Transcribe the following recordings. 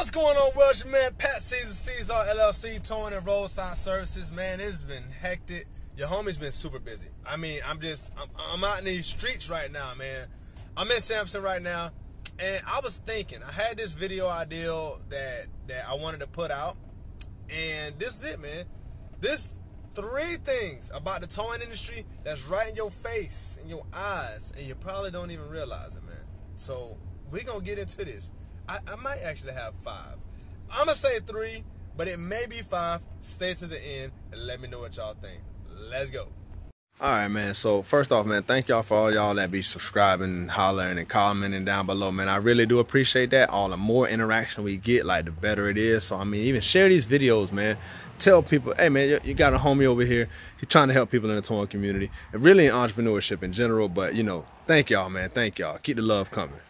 What's going on, Welsh man? Pat Seaser, Seasall LLC, Towing and Roadside Services. Man, it's been hectic. Your homie's been super busy. I mean, I'm just, I'm, I'm out in these streets right now, man. I'm in Sampson right now, and I was thinking, I had this video idea that that I wanted to put out, and this is it, man. This three things about the towing industry that's right in your face, in your eyes, and you probably don't even realize it, man. So we're gonna get into this. I, I might actually have five. I'm gonna say three, but it may be five. Stay to the end and let me know what y'all think. Let's go. All right, man. So first off, man, thank y'all for all y'all that be subscribing, hollering, and commenting down below, man. I really do appreciate that. All the more interaction we get, like the better it is. So I mean, even share these videos, man. Tell people, hey, man, you got a homie over here. He's trying to help people in the towing community and really in entrepreneurship in general. But you know, thank y'all, man. Thank y'all. Keep the love coming.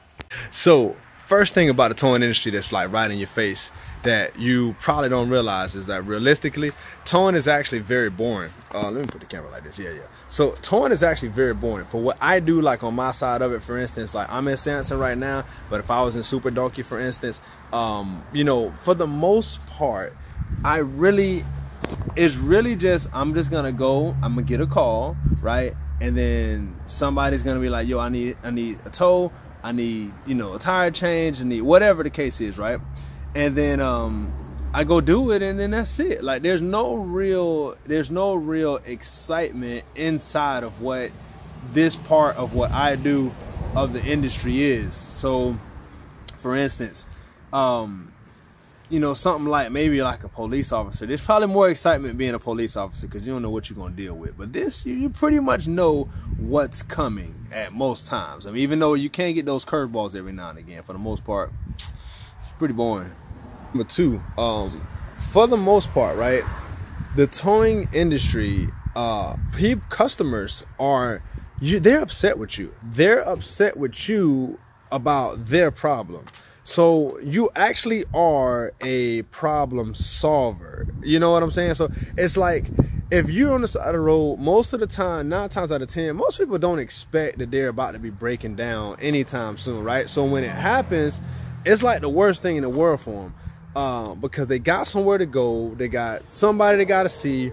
So first thing about the towing industry that's like right in your face that you probably don't realize is that realistically, towing is actually very boring. Uh, let me put the camera like this. Yeah, yeah. So towing is actually very boring. For what I do, like on my side of it, for instance, like I'm in Sampson right now, but if I was in Super Donkey, for instance, um, you know, for the most part, I really, it's really just, I'm just gonna go, I'm gonna get a call, right? And then somebody's gonna be like, yo, I need, I need a tow I need, you know, a tire change, I need whatever the case is, right? And then um I go do it and then that's it. Like there's no real there's no real excitement inside of what this part of what I do of the industry is. So for instance, um you know, something like maybe like a police officer. There's probably more excitement being a police officer because you don't know what you're going to deal with. But this, you, you, pretty much know what's coming at most times. I mean, even though you can't get those curveballs every now and again, for the most part, it's pretty boring. Number two, um, for the most part, right, the towing industry, uh, people, customers are, you, they're upset with you. They're upset with you about their problem. So you actually are a problem solver. You know what I'm saying? So it's like if you're on the side of the road, most of the time, nine times out of ten, most people don't expect that they're about to be breaking down anytime soon, right? So when it happens, it's like the worst thing in the world for them uh, because they got somewhere to go, they got somebody they got to see,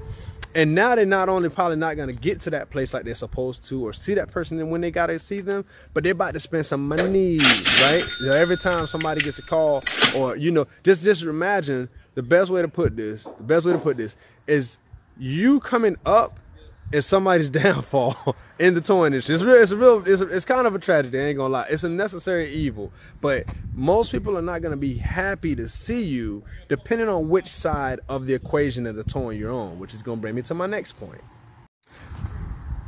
and now they're not only probably not to get to that place like they're supposed to or see that person when they got to see them, but they're about to spend some money, right? You know, every time somebody gets a call or, you know, just, just imagine the best way to put this, the best way to put this is you coming up is somebody's downfall in the towing industry. It's real. It's a real. It's, a, it's kind of a tragedy. I ain't gonna lie. It's a necessary evil. But most people are not gonna be happy to see you, depending on which side of the equation of the towing you're on. Which is gonna bring me to my next point.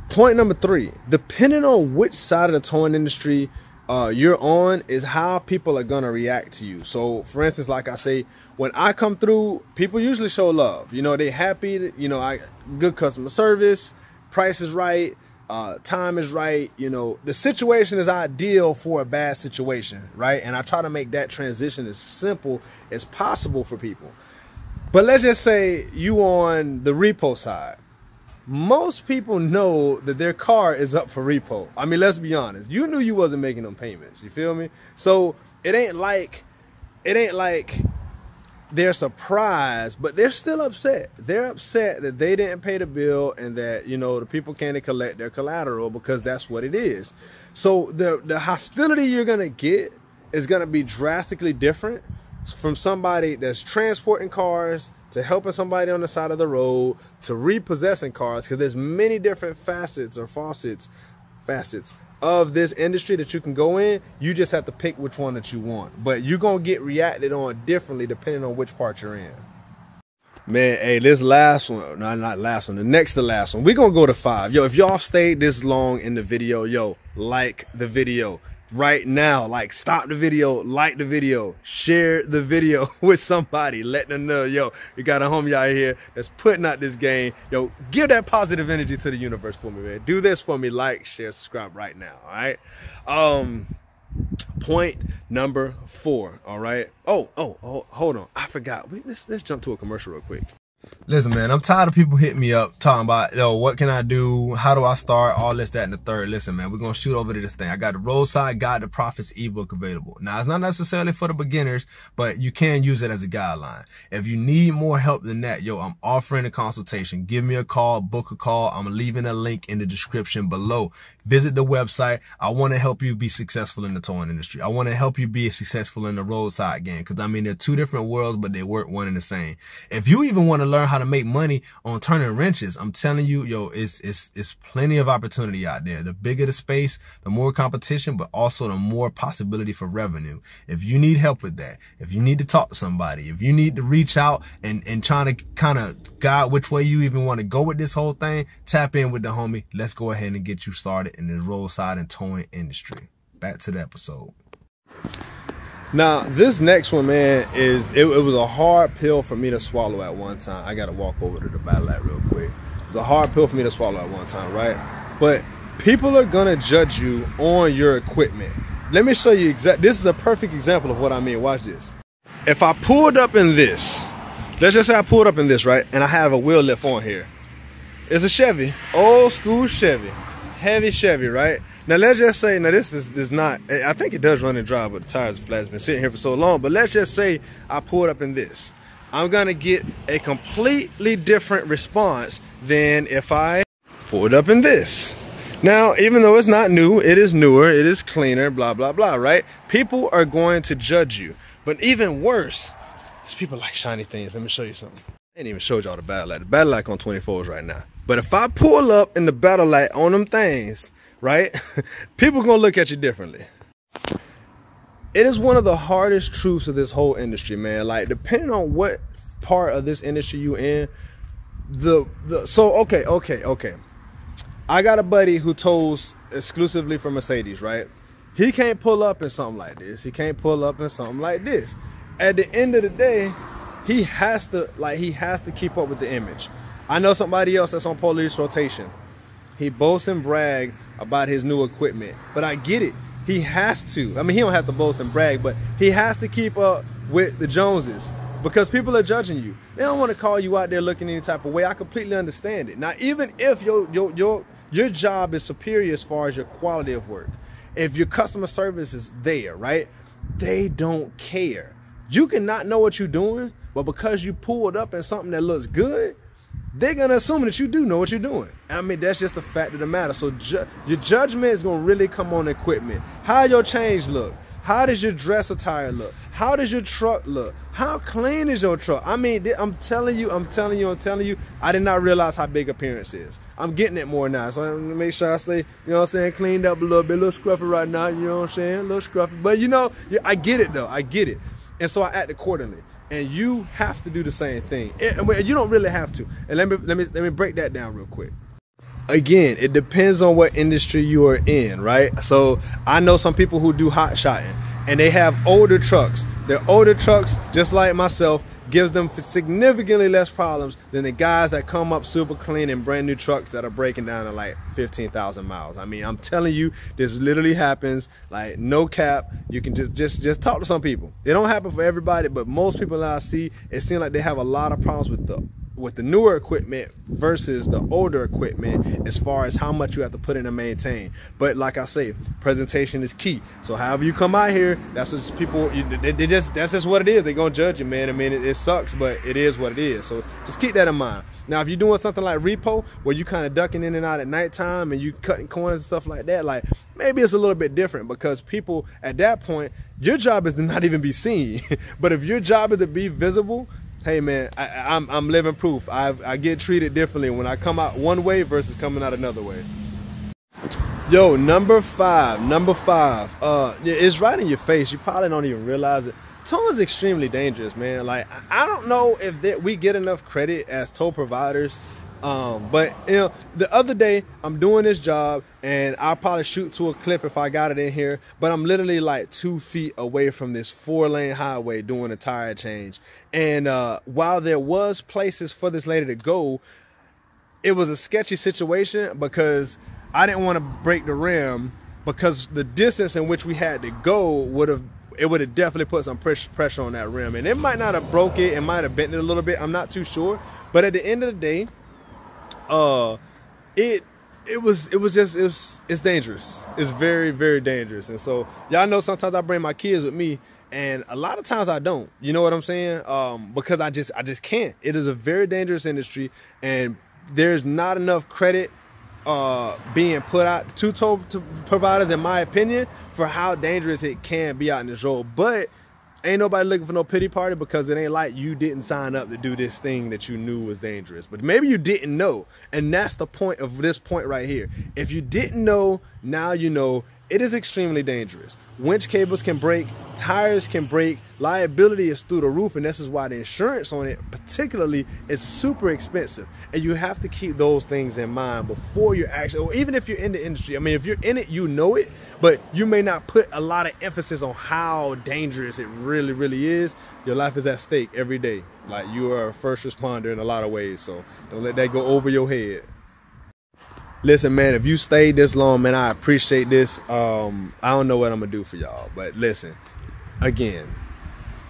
Point number three. Depending on which side of the towing industry uh, you're on is how people are gonna react to you. So, for instance, like I say, when I come through, people usually show love. You know, they happy. You know, I good customer service, price is right, uh, time is right. You know, the situation is ideal for a bad situation, right? And I try to make that transition as simple as possible for people. But let's just say you on the repo side. Most people know that their car is up for repo. I mean, let's be honest. You knew you wasn't making them payments. You feel me? So it ain't like it ain't like they're surprised, but they're still upset. They're upset that they didn't pay the bill and that, you know, the people can't collect their collateral because that's what it is. So the the hostility you're going to get is going to be drastically different from somebody that's transporting cars to helping somebody on the side of the road to repossessing cars because there's many different facets or faucets facets of this industry that you can go in, you just have to pick which one that you want. But you're gonna get reacted on differently depending on which part you're in. Man, hey, this last one, no, not last one, the next to last one, we're gonna go to five. Yo, if y'all stayed this long in the video, yo, like the video right now. Like, stop the video, like the video, share the video with somebody. Let them know, yo, you got a homie out here that's putting out this game. Yo, give that positive energy to the universe for me, man. Do this for me. Like, share, subscribe right now. All right. Um, point number four. All right. Oh, oh, oh hold on. I forgot. let's let's jump to a commercial real quick. Listen, man, I'm tired of people hitting me up talking about, yo, what can I do? How do I start? All this, that, and the third. Listen, man, we're going to shoot over to this thing. I got the Roadside Guide to Profits ebook available. Now, it's not necessarily for the beginners, but you can use it as a guideline. If you need more help than that, yo, I'm offering a consultation. Give me a call, book a call. I'm leaving a link in the description below. Visit the website. I want to help you be successful in the towing industry. I want to help you be successful in the roadside game. Cause I mean, they're two different worlds, but they work one and the same. If you even want to learn how to make money on turning wrenches, I'm telling you, yo, it's, it's, it's plenty of opportunity out there. The bigger the space, the more competition, but also the more possibility for revenue. If you need help with that, if you need to talk to somebody, if you need to reach out and, and trying to kind of guide which way you even want to go with this whole thing, tap in with the homie. Let's go ahead and get you started in the roadside and towing industry. Back to the episode. Now, this next one, man, is it, it, was a hard pill for me to swallow at one time. I got to walk over to the battle light real quick. It was a hard pill for me to swallow at one time, right? But people are gonna judge you on your equipment. Let me show you exact. This is a perfect example of what I mean. Watch this. If I pulled up in this, let's just say I pulled up in this, right? And I have a wheel lift on here. It's a Chevy, old school Chevy, heavy Chevy, right? Now let's just say, now this is, is not, eh, I think it does run and drive, but the tires are flat. It's been sitting here for so long. But let's just say I pulled up in this. I'm gonna get a completely different response than if I pulled up in this. Now, even though it's not new, it is newer, it is cleaner, blah, blah, blah, right? People are going to judge you. But even worse, people like shiny things. Let me show you something. I ain't even showed y'all the battle light. The battle light on 24s right now. But if I pull up in the battle light on them things, right? People gonna look at you differently. It is one of the hardest truths of this whole industry, man. Like depending on what part of this industry you in, the the so okay, okay, okay. I got a buddy who tows exclusively for Mercedes, right? He can't pull up in something like this. He can't pull up in something like this. At the end of the day, he has to like he has to keep up with the image. I know somebody else that's on police rotation. He boasts and brag about his new equipment. But I get it. He has to. I mean, he don't have to boast and brag, but he has to keep up with the Joneses because people are judging you. They don't want to call you out there looking any type of way. I completely understand it. Now, even if your your your your job is superior as far as your quality of work, if your customer service is there, right? They don't care. You can not know what you're doing, but because you pulled up in something that looks good, they're gonna assume that you do know what you're doing. I mean, that's just the fact of the matter. So ju- your judgment is gonna really come on equipment. How your change look? How does your dress attire look? How does your truck look? How clean is your truck? I mean, I'm telling you, I'm telling you, I'm telling you, I did not realize how big appearance is. I'm getting it more now. So I'm gonna make sure I stay, you know what I'm saying, cleaned up a little bit, a little scruffy right now, you know what I'm saying? A little scruffy. But you know, I get it though. I get it. And so I act accordingly and you have to do the same thing. And you don't really have to. And let me let me let me break that down real quick. Again, it depends on what industry you are in, right? So I know some people who do hot shotting and they have older trucks. They're older trucks, just like myself, gives them significantly less problems than the guys that come up super clean in brand new trucks that are breaking down at like 15,000 miles. I mean, I'm telling you, this literally happens. Like no cap. You can just just just talk to some people. It don't happen for everybody, but most people that I see, it seems like they have a lot of problems with the with the newer equipment versus the older equipment as far as how much you have to put in to maintain. But like I say, presentation is key. So however you come out here, that's what people they, they just that's just what it is. They're gonna judge you, man. I mean, it, it, sucks, but it is what it is. So just keep that in mind. Now, if you're doing something like repo, where you kind of ducking in and out at nighttime and you cutting corners and stuff like that, like maybe it's a little bit different because people at that point, your job is to not even be seen. but if your job is to be visible, hey man, I, am I'm, I'm living proof. I I get treated differently when I come out one way versus coming out another way. Yo, number five, number five. Uh, it's right in your face. You probably don't even realize it. Towing is extremely dangerous, man. Like I don't know if we get enough credit as tow providers um, but you know, the other day I'm doing this job and I'll probably shoot to a clip if I got it in here, but I'm literally like two feet away from this four lane highway doing a tire change. And uh, while there was places for this lady to go, it was a sketchy situation because I didn't want to break the rim because the distance in which we had to go would have it would have definitely put some pressure on that rim. And it might not have broke it, it might have bent it a little bit. I'm not too sure. But at the end of the day, uh, it it was it was just it was it's dangerous. It's very very dangerous. And so y'all know sometimes I bring my kids with me, and a lot of times I don't. You know what I'm saying? Um, because I just I just can't. It is a very dangerous industry, and there's not enough credit uh, being put out to toll providers, in my opinion, for how dangerous it can be out in this road. But ain't nobody looking for no pity party because it ain't like you didn't sign up to do this thing that you knew was dangerous. But maybe you didn't know. And that's the point of this point right here. If you didn't know, now you know it is extremely dangerous. Winch cables can break, tires can break, liability is through the roof, and this is why the insurance on it, particularly, is super expensive. And you have to keep those things in mind before you're actually, or even if you're in the industry. I mean, if you're in it, you know it, but you may not put a lot of emphasis on how dangerous it really, really is. Your life is at stake every day. Like you are a first responder in a lot of ways, so don't let that go over your head. Listen, man, if you stayed this long, man, I appreciate this. Um, I don't know what I'm gonna do for y'all, but listen, again,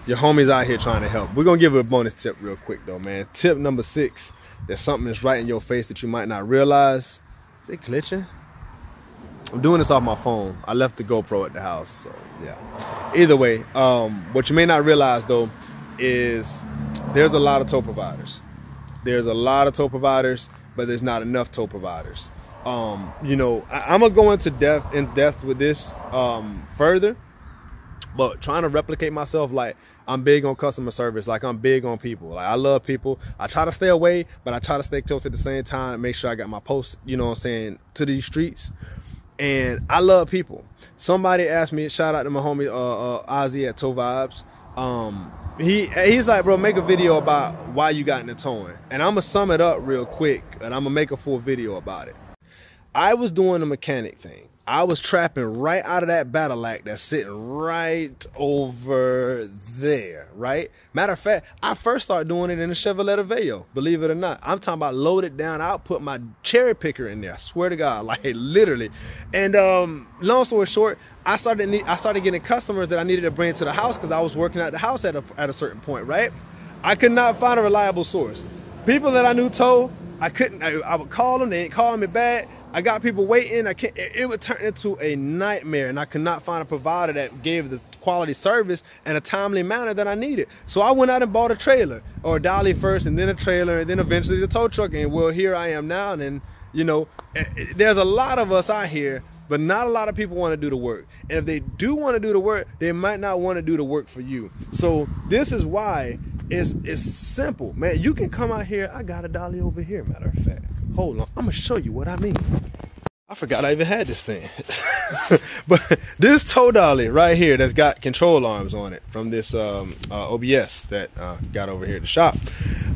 your homies out here trying to help. We're gonna give a bonus tip real quick though, man. Tip number six: there's something that's right in your face that you might not realize. Is it glitching? I'm doing this off my phone. I left the GoPro at the house, so yeah. Either way, um, what you may not realize though is there's a lot of tow providers. There's a lot of tow providers, but there's not enough tow providers um, you know, I, am gonna go into depth in depth with this um, further, but trying to replicate myself, like I'm big on customer service, like I'm big on people. Like I love people. I try to stay away, but I try to stay close at the same time. Make sure I got my post, you know, what I'm saying to these streets. And I love people. Somebody asked me, shout out to my homie uh, uh, Ozzy at Tow Vibes. Um, he he's like, bro, make a video about why you got into towing, and I'm gonna sum it up real quick, and I'm gonna make a full video about it. I was doing the mechanic thing. I was trapping right out of that Badillac that's sitting right over there, right? Matter of fact, I first started doing it in a Chevrolet Aveo, believe it or not. I'm talking about loaded down. I'll put my cherry picker in there. I swear to God, like literally. And um, long story short, I started I started getting customers that I needed to bring to the house because I was working at the house at a, at a certain point, right? I could not find a reliable source. People that I knew told, I couldn't, I, I would call them, they ain't calling me back. I got people waiting. I can't. It, it would turn into a nightmare, and I could not find a provider that gave the quality service in a timely manner that I needed. So I went out and bought a trailer or a dolly first, and then a trailer, and then eventually the tow truck. And well, here I am now. And you know, eh, eh, there's a lot of us out here, but not a lot of people want to do the work. And if they do want to do the work, they might not want to do the work for you. So this is why it's it's simple, man. You can come out here. I got a dolly over here. Matter of fact. Hold on, I'm gonna show you what I mean. I forgot I even had this thing. but this tow dolly right here that's got control arms on it from this um, uh, OBS that uh, got over here at the shop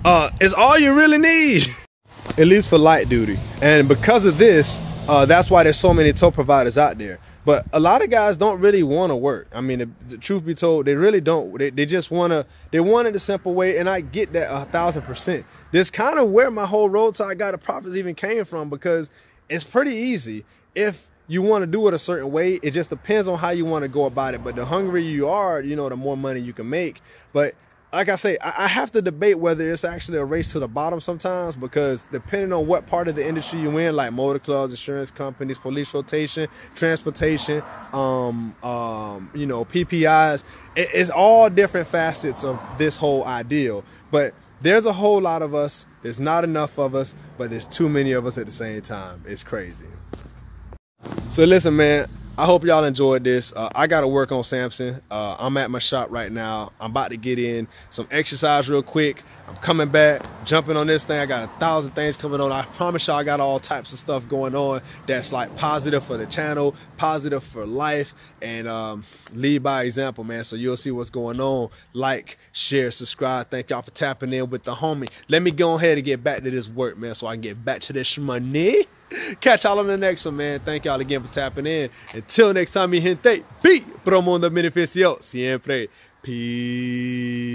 uh, is all you really need. At least for light duty. And because of this, uh, that's why there's so many tow providers out there. But a lot of guys don't really want to work. I mean, the, the, truth be told, they really don't. They, they just want to, they want it the simple way. And I get that a thousand percent. This kind of where my whole roadside guide to profits even came from because it's pretty easy. If you want to do it a certain way, it just depends on how you want to go about it. But the hungrier you are, you know, the more money you can make. But like I say, I have to debate whether it's actually a race to the bottom sometimes because depending on what part of the industry you're in, like motor clubs, insurance companies, police rotation, transportation, um, um, you know, PPIs, it, it's all different facets of this whole ideal. But there's a whole lot of us. There's not enough of us, but there's too many of us at the same time. It's crazy. So listen, man. I hope y'all enjoyed this. Uh, I got to work on Samson. Uh, I'm at my shop right now. I'm about to get in some exercise real quick. I'm coming back, jumping on this thing. I got a thousand things coming on. I promise y'all I got all types of stuff going on that's like positive for the channel, positive for life, and um, lead by example, man. So you'll see what's going on. Like, share, subscribe. Thank y'all for tapping in with the homie. Let me go ahead and get back to this work, man, so I can get back to this money. Catch y'all on the next one, man. Thank y'all again for tapping in. Until next time, mi gente, be promundo beneficio siempre. Peace.